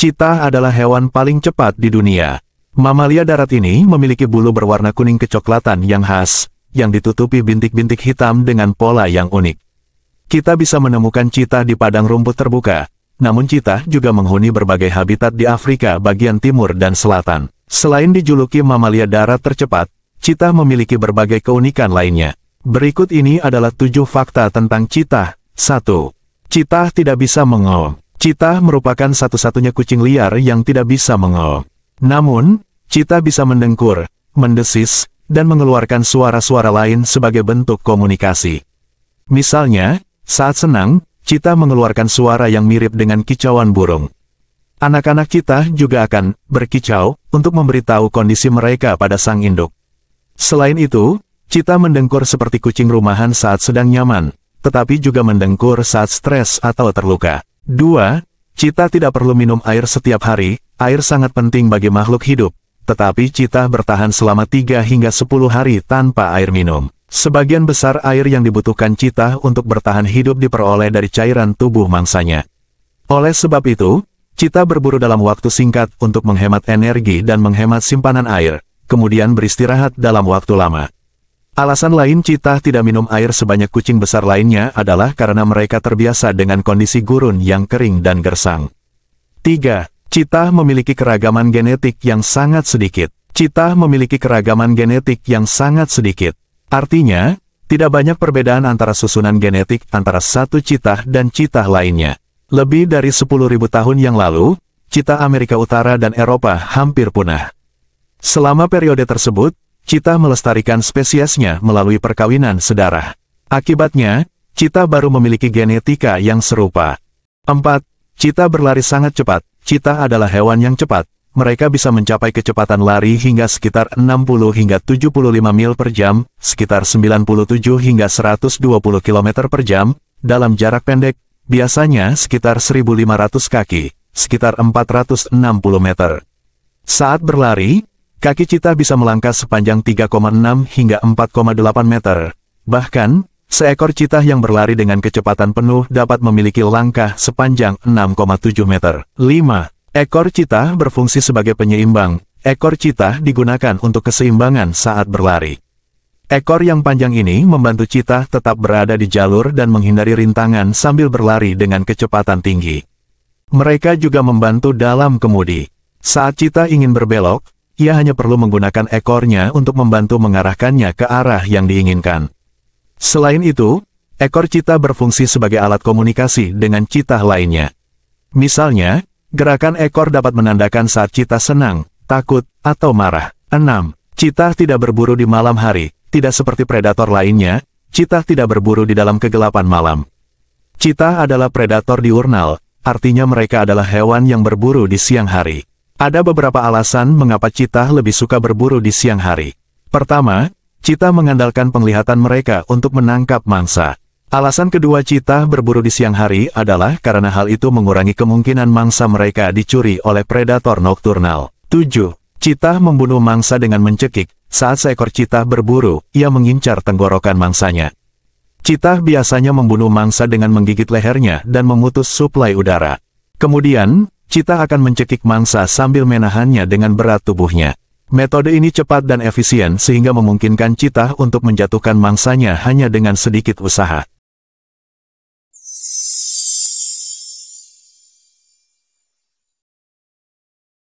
Citah adalah hewan paling cepat di dunia. Mamalia darat ini memiliki bulu berwarna kuning kecoklatan yang khas, yang ditutupi bintik-bintik hitam dengan pola yang unik. Kita bisa menemukan citah di padang rumput terbuka, namun citah juga menghuni berbagai habitat di Afrika bagian timur dan selatan. Selain dijuluki mamalia darat tercepat, citah memiliki berbagai keunikan lainnya. Berikut ini adalah tujuh fakta tentang citah. 1. Citah tidak bisa mengeong. Citah merupakan satu-satunya kucing liar yang tidak bisa mengeong. Namun, citah bisa mendengkur, mendesis, dan mengeluarkan suara-suara lain sebagai bentuk komunikasi. Misalnya, saat senang, citah mengeluarkan suara yang mirip dengan kicauan burung. Anak-anak citah juga akan berkicau untuk memberitahu kondisi mereka pada sang induk. Selain itu, citah mendengkur seperti kucing rumahan saat sedang nyaman, tetapi juga mendengkur saat stres atau terluka. 2. Cita tidak perlu minum air setiap hari, air sangat penting bagi makhluk hidup, tetapi cita bertahan selama 3 hingga 10 hari tanpa air minum. Sebagian besar air yang dibutuhkan cita untuk bertahan hidup diperoleh dari cairan tubuh mangsanya. Oleh sebab itu, cita berburu dalam waktu singkat untuk menghemat energi dan menghemat simpanan air, kemudian beristirahat dalam waktu lama. Alasan lain Citah tidak minum air sebanyak kucing besar lainnya adalah karena mereka terbiasa dengan kondisi gurun yang kering dan gersang. 3. Citah memiliki keragaman genetik yang sangat sedikit. Citah memiliki keragaman genetik yang sangat sedikit. Artinya, tidak banyak perbedaan antara susunan genetik antara satu citah dan citah lainnya. Lebih dari 10.000 tahun yang lalu, citah Amerika Utara dan Eropa hampir punah. Selama periode tersebut, Cita melestarikan spesiesnya melalui perkawinan sedarah. Akibatnya, Cita baru memiliki genetika yang serupa. 4. Cita berlari sangat cepat. Cita adalah hewan yang cepat. Mereka bisa mencapai kecepatan lari hingga sekitar 60 hingga 75 mil per jam, sekitar 97 hingga 120 km per jam, dalam jarak pendek, biasanya sekitar 1.500 kaki, sekitar 460 meter. Saat berlari, Kaki cita bisa melangkah sepanjang 3,6 hingga 4,8 meter. Bahkan, seekor cita yang berlari dengan kecepatan penuh dapat memiliki langkah sepanjang 6,7 meter. 5. Ekor cita berfungsi sebagai penyeimbang. Ekor cita digunakan untuk keseimbangan saat berlari. Ekor yang panjang ini membantu cita tetap berada di jalur dan menghindari rintangan sambil berlari dengan kecepatan tinggi. Mereka juga membantu dalam kemudi. Saat cita ingin berbelok, ia hanya perlu menggunakan ekornya untuk membantu mengarahkannya ke arah yang diinginkan. Selain itu, ekor cita berfungsi sebagai alat komunikasi dengan cita lainnya. Misalnya, gerakan ekor dapat menandakan saat cita senang, takut, atau marah. 6. Cita tidak berburu di malam hari, tidak seperti predator lainnya, cita tidak berburu di dalam kegelapan malam. Cita adalah predator diurnal, artinya mereka adalah hewan yang berburu di siang hari. Ada beberapa alasan mengapa citah lebih suka berburu di siang hari. Pertama, citah mengandalkan penglihatan mereka untuk menangkap mangsa. Alasan kedua citah berburu di siang hari adalah karena hal itu mengurangi kemungkinan mangsa mereka dicuri oleh predator nokturnal. 7. Citah membunuh mangsa dengan mencekik. Saat seekor citah berburu, ia mengincar tenggorokan mangsanya. Citah biasanya membunuh mangsa dengan menggigit lehernya dan memutus suplai udara. Kemudian, Cita akan mencekik mangsa sambil menahannya dengan berat tubuhnya. Metode ini cepat dan efisien sehingga memungkinkan cita untuk menjatuhkan mangsanya hanya dengan sedikit usaha.